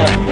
Yeah.